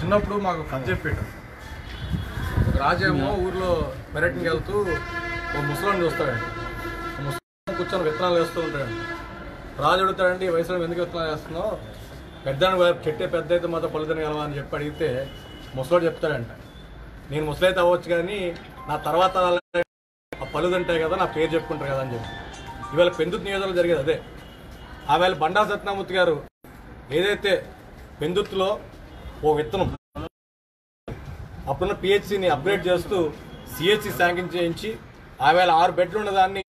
చిన్నప్పుడు మాకు కథ చెప్పాడు ఒక రాజేమో ఊర్లో పర్యటనకి వెళ్తూ ఒక ముసలాన్ని చూస్తాడండి. ఆ ముసలాన్ని కూర్చొని విత్తనాలు వేస్తూ ఉంటాడు రాజు అడుగుతాడండి ఈ వయసులో ఎందుకు విత్తనాలు వేస్తున్నావు? పెద్ద చెట్టే పెద్ద అయితే మాత్రం పళ్ళు తినగలవా? అని చెప్పి అడిగితే ముసలోడు చెప్తాడంట. నేను ముసలైతే అవ్వచ్చు కానీ నా తర్వాత ఆ పళ్ళు తింటాయి కదా నా పేరు చెప్పుకుంటారు కదా అని చెప్పి. ఇవాళ పెందుతు నియోజకవర్గం జరిగేది అదే. ఆవేళ వేళ బండా సత్యనామూర్తి గారు ఏదైతే పెందుత్తులో ఓ విత్తనం. అప్పుడున్న పిహెచ్సిని అప్గ్రేడ్ చేస్తూ సిహెచ్సి శాంక్షన్ చేయించి ఆ ఆరు బెడ్లు ఉన్న దాన్ని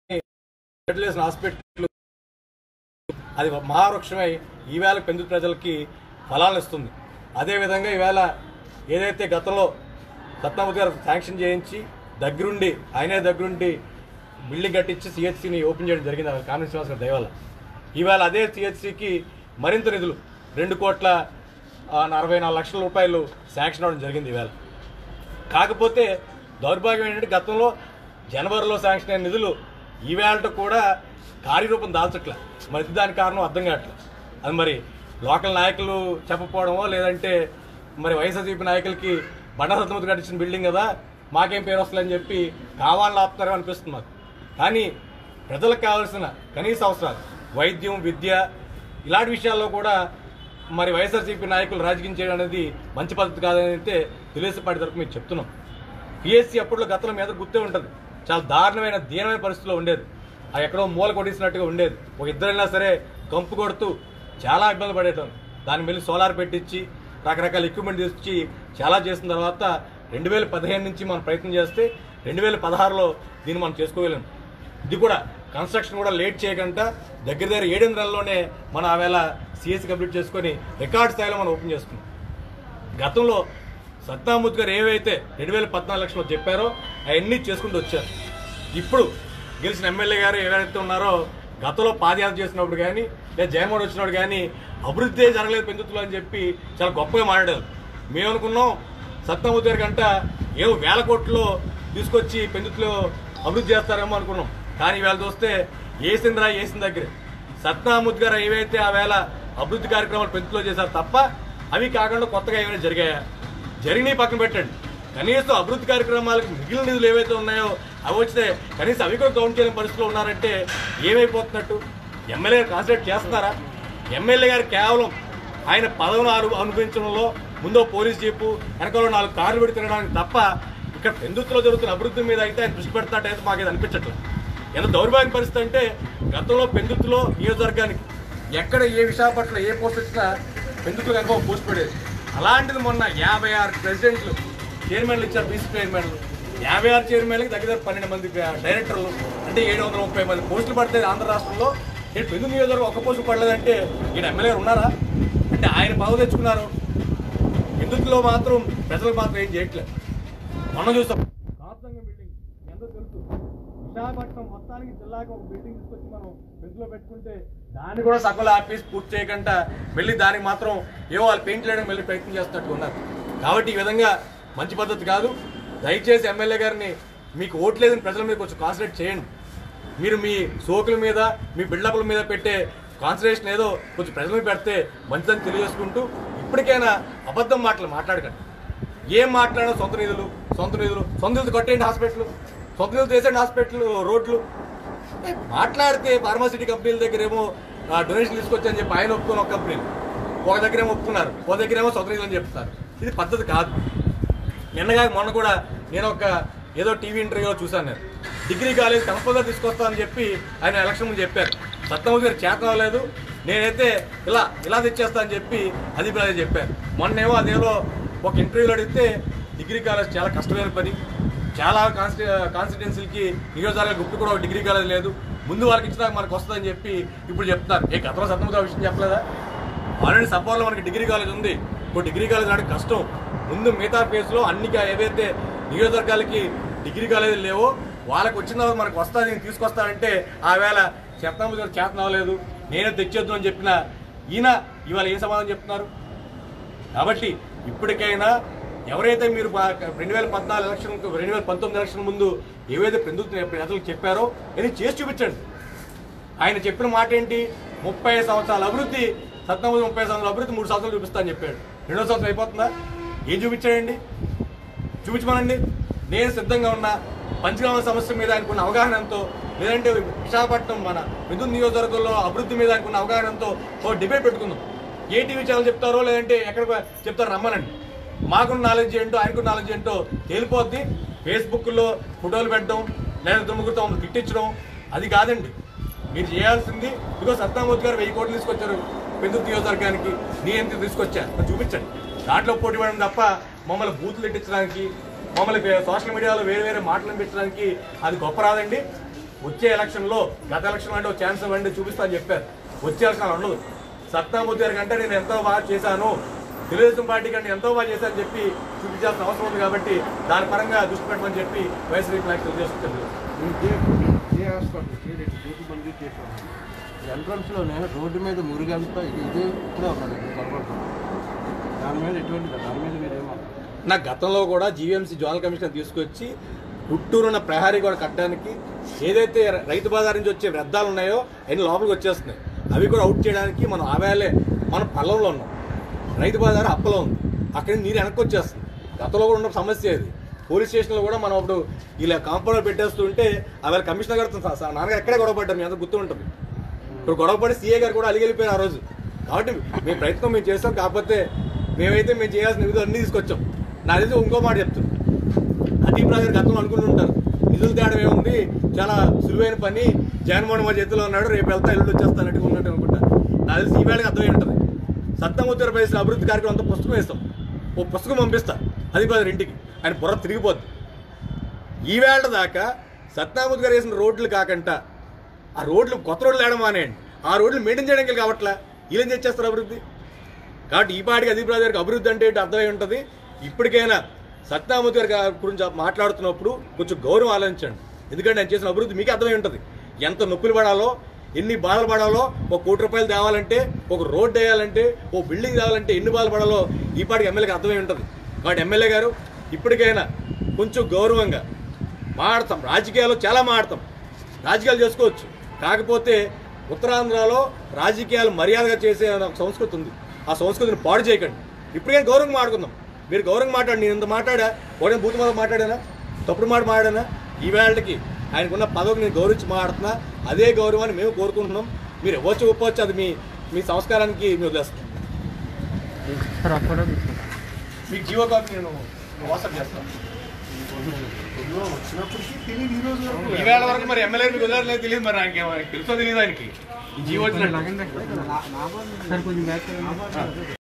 బెడ్లు వేసిన హాస్పిటల్ అది మహావృక్షమై ఈవేళ పెందు ప్రజలకి ఫలాలను ఇస్తుంది. అదేవిధంగా ఈవేళ ఏదైతే గతంలో సత్నామూర్తి గారు శాంక్షన్ చేయించి దగ్గరుండి ఆయనే దగ్గరుండి బిల్డింగ్ కట్టించి సిహెచ్సిని ఓపెన్ చేయడం జరిగింది. ఆ కామిని శ్రీనివాస్ గారి దయవల్ల. ఈవేళ అదే సిహెచ్సికి మరింత నిధులు రెండు కోట్ల అరవై నాలుగు లక్షల రూపాయలు శాంక్షన్ అవ్వడం జరిగింది ఈవేళ కాకపోతే దౌర్భాగ్యం ఏంటంటే గతంలో జనవరిలో శాంక్షన్ అయిన నిధులు ఈవేళ కూడా కార్యరూపం దాల్చట్లే. మరి ఇది కారణం అర్థం కావట్లే. అది మరి లోకల్ నాయకులు చెప్పకపోవడమో లేదంటే మరి వైఎస్ఆర్సీపీ నాయకులకి బండ సత్యమూర్తి గారు బిల్డింగ్ కదా మాకేం పేరు వస్తుందని చెప్పి కావాలని ఆపుతారో అనిపిస్తుంది మాకు. కానీ ప్రజలకు కావాల్సిన కనీస అవసరాలు వైద్యం విద్య ఇలాంటి విషయాల్లో కూడా మరి వైఎస్ఆర్సీపీ నాయకులు రాజకీయం చేయడం అనేది మంచి పద్ధతి కాదని అయితే తెలుగుదేశం పార్టీ తరపు మీరు చెప్తున్నాం. పిఎస్సీ అప్పట్లో గతంలో మీద గుర్తే ఉంటుంది. చాలా దారుణమైన దీనమైన పరిస్థితిలో ఉండేది. ఆ ఎక్కడో మూల కొట్టేసినట్టుగా ఉండేది. ఒక ఇద్దరైనా సరే కంపు కొడుతూ చాలా ఇబ్బంది పడేటం దాని మీద సోలార్ పెట్టించి రకరకాల ఎక్విప్మెంట్ తెచ్చి చాలా చేసిన తర్వాత రెండు వేల పదిహేను నుంచి మనం ప్రయత్నం చేస్తే రెండు వేల పదహారులో దీన్ని మనం చేసుకోగలం ఇది కూడా కన్స్ట్రక్షన్ కూడా లేట్ చేయకుండా దగ్గర దగ్గర ఏడెనిమిది నెలల్లోనే మనం ఆవేళ సిఎస్ కంప్లీట్ చేసుకొని రికార్డ్ స్థాయిలో మనం ఓపెన్ చేసుకున్నాం. గతంలో సత్నామూర్తి గారు ఏవైతే రెండు వేల పద్నాలుగు లక్షలు చెప్పారో అవన్నీ చేసుకుంటూ వచ్చారు. ఇప్పుడు గెలిచిన ఎమ్మెల్యే గారు ఎవరైతే ఉన్నారో గతంలో పాదయాత్ర చేసినప్పుడు కానీ లేదా జయమోహన్ వచ్చినప్పుడు కానీ అభివృద్ధి జరగలేదు పెంచుతులు అని చెప్పి చాలా గొప్పగా మాట్లాడారు. మేము అనుకున్నాం సత్నామూర్తి గారి కంట ఏవో వేల కోట్లు తీసుకొచ్చి పెంచుతులు అభివృద్ధి చేస్తారేమో అనుకున్నాం. కానీ వేళ చూస్తే ఏసిందిరా ఏసిన దగ్గరే. సత్నామూర్తి గారు ఏవైతే ఆ వేళ అభివృద్ధి కార్యక్రమాలు పెంచులో చేశారు తప్ప అవి కాకుండా కొత్తగా ఏమైనా జరిగాయా? జరిగినవి పక్కన పెట్టండి. కనీసం అభివృద్ధి కార్యక్రమాలకు మిగిలిన నిధులు ఏవైతే ఉన్నాయో అవి వచ్చితే కనీసం అవి కూడా కౌంట్ చేయని పరిస్థితిలో ఉన్నారంటే ఏమైపోతున్నట్టు? ఎమ్మెల్యే కాన్సన్ట్రేట్ చేస్తున్నారా? ఎమ్మెల్యే గారు కేవలం ఆయన పదవులు అను అనుభవించడంలో ముందో పోలీస్ జీపు వెనకాల నాలుగు కార్లు పెట్టి తప్ప ఇక్కడ పెందుతులో జరుగుతున్న అభివృద్ధి మీద అయితే ఆయన దృష్టి పెడతాడైతే మాకు ఇది అనిపించట్లేదు. ఎంత దౌర్భాగ్య పరిస్థితి అంటే గతంలో పెందుతులో నియోజకవర్గానికి ఎక్కడ ఏ విశాఖపట్నంలో ఏ పోస్ట్ వచ్చినా పెందుతులు కనుక పోస్ట్ పడేది. అలాంటిది మొన్న యాభై ఆరు ప్రెసిడెంట్లు చైర్మన్లు ఇచ్చారు బీసీ చైర్మన్లు. యాభై ఆరు చైర్మన్లకి దగ్గర దగ్గర పన్నెండు మంది డైరెక్టర్లు అంటే ఏడు వందల ముప్పై మంది పోస్టులు పడతాయి ఆంధ్ర రాష్ట్రంలో. ఇక్కడ పెందు నియోజకవర్గం ఒక పోస్టు పడలేదంటే ఈయన ఎమ్మెల్యే ఉన్నారా? అంటే ఆయన పదవి తెచ్చుకున్నారు. ఎందుకులో మాత్రం ప్రజలకు మాత్రం ఏం చేయట్లేదు. మనం చూస్తాం కాపుతంగ బిల్డింగ్ ఎంతో తెలుసు విశాఖపట్నం మొత్తానికి జిల్లాకి ఒక బిల్డింగ్ తీసుకొచ్చి మనం బెంచ్లో పెట్టుకుంటే దాన్ని కూడా సకల ఆఫీస్ పూర్తి చేయకుండా మళ్ళీ దానికి మాత్రం ఏవో వాళ్ళు పెయింట్ చేయడం మళ్ళీ ప్రయత్నం చేస్తున్నట్టు ఉన్నారు. కాబట్టి ఈ విధంగా మంచి పద్ధతి కాదు. దయచేసి ఎమ్మెల్యే గారిని మీకు ఓట్లేదని ప్రజల మీద కొంచెం కాన్సన్ట్రేట్ చేయండి. మీరు మీ సోకుల మీద మీ బిల్డప్ల మీద పెట్టే కాన్సన్ట్రేషన్ ఏదో కొంచెం ప్రజల మీద పెడితే మంచిదని తెలియజేసుకుంటూ ఇప్పటికైనా అబద్ధం మాటలు మాట్లాడకండి. ఏం మాట్లాడినా సొంత నిధులు సొంత నిధులు సొంత నిధులు కట్టేయండి హాస్పిటల్. సొంత నిధులు హాస్పిటల్ రోడ్లు. మాట్లాడితే ఫార్మాసిటీ కంపెనీల దగ్గర ఏమో డొనేషన్ తీసుకొచ్చని చెప్పి ఆయన ఒప్పుకుని ఒక కంపెనీలు ఒక దగ్గర ఏమో ఒప్పుకున్నారు. ఒక దగ్గర ఏమో అని చెప్తారు ఇది పద్ధతి కాదు. నిన్నగా మొన్న కూడా నేను ఒక ఏదో టీవీ ఇంటర్వ్యూలో చూశాను నేను. డిగ్రీ కాలేజ్ కంపల్సరీ తీసుకొస్తా అని చెప్పి ఆయన ఎలక్షన్ ముందు చెప్పారు. సత్యమూర్తి గారు చేత అవ్వలేదు నేనైతే ఇలా ఇలా తెచ్చేస్తా అని చెప్పి అది చెప్పారు మొన్నేమో అదేదో ఒక ఇంటర్వ్యూలో అడిగితే డిగ్రీ కాలేజ్ చాలా కష్టమైన పని. చాలా కాన్స్టి కాన్స్టిట్యున్సీలకి నియోజకవర్గాల గుప్పు కూడా ఒక డిగ్రీ కాలేజ్ లేదు. ముందు వాళ్ళకి ఇచ్చినాక మనకు వస్తుందని చెప్పి ఇప్పుడు చెప్తున్నారు. ఏ గతంలో సత్యమూర్తి విషయం చెప్పలేదా? ఆల్రెడీ సబ్బార్లో మనకి డిగ్రీ కాలేజ్ ఉంది. ఇప్పుడు డిగ్రీ కాలేజ్ రావడం కష్టం. ముందు మిగతా ఫేజ్లో అన్ని ఏవైతే నియోజకవర్గాలకి డిగ్రీ కాలేజీలు లేవో వాళ్ళకి వచ్చిన తర్వాత మనకు వస్తుంది నేను తీసుకొస్తానంటే ఆ వేళ చెప్తాము చేతనం అవ్వలేదు నేనే తెచ్చేద్దు అని చెప్పిన ఈయన ఇవాళ ఏం సమాధానం చెప్తున్నారు? కాబట్టి ఇప్పటికైనా ఎవరైతే మీరు రెండు వేల పద్నాలుగు ఎలక్షన్ రెండు వేల పంతొమ్మిది ఎలక్షన్ ముందు ఏవైతే పెందుతున్న ప్రజలకు చెప్పారో అది చేసి చూపించండి. ఆయన చెప్పిన మాట ఏంటి? ముప్పై సంవత్సరాల అభివృద్ధి సత్యమూర్తి ముప్పై సంవత్సరాల అభివృద్ధి మూడు సంవత్సరాలు చూపిస్తా అని చెప్పాడు. రెండో సంవత్సరం అయిపోతుందా? ఏం చూపించాడండి? చూపించమనండి. నేను సిద్ధంగా ఉన్నా. పంచగ్రామ సమస్య మీద ఆయనకున్న అవగాహనతో లేదంటే విశాఖపట్నం మన విద్యుత్ నియోజకవర్గంలో అభివృద్ధి మీద ఆయనకున్న అవగాహనతో ఓ డిబేట్ పెట్టుకుందాం. ఏ టీవీ ఛానల్ చెప్తారో లేదంటే ఎక్కడ చెప్తారో రమ్మనండి. మాకున్న నాలెడ్జ్ ఏంటో ఆయనకున్న నాలెడ్జ్ ఏంటో తేలిపోద్ది. ఫేస్బుక్లో ఫోటోలు పెట్టడం లేదా దుమ్ముగురితో తిట్టించడం అది కాదండి. మీరు చేయాల్సింది ఇదిగో సత్తామూర్తి గారు వెయ్యి కోట్లు తీసుకొచ్చారు విద్యుత్ నియోజకవర్గానికి నీ ఎంత తీసుకొచ్చా? చూపించండి. దాంట్లో పోటీ పడడం తప్ప మమ్మల్ని బూతులు తిట్టించడానికి మమ్మల్ని సోషల్ మీడియాలో వేరే వేరే మాటలు పెట్టడానికి అది గొప్ప రాదండి. వచ్చే ఎలక్షన్లో గత ఎలక్షన్ అంటే ఛాన్స్ ఇవ్వండి చూపిస్తా అని చెప్పారు. వచ్చే ఎలక్షన్ ఉండదు సత్తామూర్తి గారి కంటే నేను ఎంతో బాగా చేశాను. తెలుగుదేశం పార్టీ కంటే ఎంతో బాగా చేశారని చెప్పి చూపించాల్సిన అవసరం ఉంది కాబట్టి దాని పరంగా దృష్టి పెట్టమని చెప్పి వైఎస్ఆర్ ఫ్లాగ్ తెలియజేస్తుంది ఎంట్రన్స్ నేను రోడ్డు మీద మురిగంతా ఇది ఇదే దాని మీద ఎటువంటి దాని మీద మీరేమో నా గతంలో కూడా జీవీఎంసీ జోనల్ కమిషనర్ తీసుకొచ్చి గుట్టూరున్న ప్రహారీ కూడా కట్టడానికి ఏదైతే రైతు బజార్ నుంచి వచ్చే వ్యర్థాలు ఉన్నాయో అన్ని లోపలికి వచ్చేస్తున్నాయి. అవి కూడా అవుట్ చేయడానికి మనం ఆవేలే మన పల్లంలో ఉన్నాం. రైతు బజార్ అప్పలో ఉంది. అక్కడి నుంచి నీరు వెనక్కి వచ్చేస్తుంది. గతంలో కూడా ఉన్న సమస్య ఇది. పోలీస్ స్టేషన్లో కూడా మనం అప్పుడు ఇలా కాంపౌండర్ పెట్టేస్తుంటే అవి కమిషనర్ గారితో స- నాన్నగారు ఎక్కడే గొడవ పడ్డాం మీ అందరూ గుర్తు ఉంటుంది. ఇప్పుడు గొడవ పడి సీఏ గారు కూడా అలిగెళ్ళిపోయారు ఆ రోజు. కాబట్టి మేము ప్రయత్నం మేము చేస్తాం కాకపోతే మేమైతే మేము చేయాల్సిన నిధులు అన్నీ తీసుకొచ్చాం. నా తెలిసి ఇంకో మాట చెప్తాను అదీప్ రాజు గారు గతంలో అనుకుంటుంటారు నిధులు తేడం ఏముంది? చాలా సులువైన పని. జగన్మోహన్ మా చేతిలో ఉన్నాడు రేపు వెళ్తా ఇల్లు వచ్చేస్తానట్టు ఉన్నట్టు అనుకుంటా. నా తెలిసి ఈ వేళకి అర్థమై ఉంటుంది. సత్తం ఉత్తరప్రదేశ్ అభివృద్ధి కార్యక్రమం అంతా పుస్తకం వేస్తాం. ఓ పుస్తకం పంపిస్తా. అది రాజు ఇంటికి ఆయన బుర్ర తిరిగిపోద్ది. ఈవేళ దాకా సత్నామూర్తి గారు వేసిన రోడ్లు కాకుండా ఆ రోడ్లు కొత్త రోడ్లు వేయడం మానేయండి. ఆ రోడ్లు మెయింటైన్ చేయడానికి కావట్లా? వీళ్ళేం చేస్తారు అభివృద్ధి? కాబట్టి ఈ పాటికి అదీప్ రాజు గారికి అభివృద్ధి అంటే ఏంటి అర్థమై ఉంటుంది? ఇప్పటికైనా సత్యనామూర్తి గారి గురించి మాట్లాడుతున్నప్పుడు కొంచెం గౌరవం ఆలోచించండి. ఎందుకంటే ఆయన చేసిన అభివృద్ధి మీకు అర్థమై ఉంటుంది. ఎంత నొప్పులు పడాలో ఎన్ని బాధలు పడాలో ఒక కోటి రూపాయలు తేవాలంటే ఒక రోడ్డు వేయాలంటే ఓ బిల్డింగ్ తేవాలంటే ఎన్ని బాధలు పడాలో ఈ పాటికి ఎమ్మెల్యేకి అర్థమై ఉంటుంది. కాబట్టి ఎమ్మెల్యే గారు ఇప్పటికైనా కొంచెం గౌరవంగా మాడతాం రాజకీయాలు చాలా మాడతాం రాజకీయాలు చేసుకోవచ్చు. కాకపోతే ఉత్తరాంధ్రలో రాజకీయాలు మర్యాదగా చేసే ఒక సంస్కృతి ఉంది. ఆ సంస్కృతిని పాడు చేయకండి. ఇప్పటికే గౌరవంగా మాడుకుందాం మీరు గౌరవంగా మాట్లాడి నేను ఇంత మాట్లాడా? ఒకటే బూత్ మీద మాట్లాడానా? తప్పుడు మాట మాట్లాడానా? ఈ వేళకి ఆయనకున్న పదవికి నేను గౌరవించి మాట్లాడుతున్నా అదే గౌరవాన్ని మేము కోరుకుంటున్నాం. మీరు ఇవ్వచ్చు ఒప్పవచ్చు అది మీ మీ సంస్కారానికి మేము వదిలేస్తాం. మీకు జీవో కాపీ నేను వాట్సాప్ చేస్తాను. వరకు. ఈవేళ వరకు మరి ఎమ్మెల్యే మీకు వదిలేదు తెలియదు మరి ఆయనకి తెలుసో తెలియదు ఆయనకి. జీవో వచ్చినట్టు సార్ కొంచెం బ్యాక్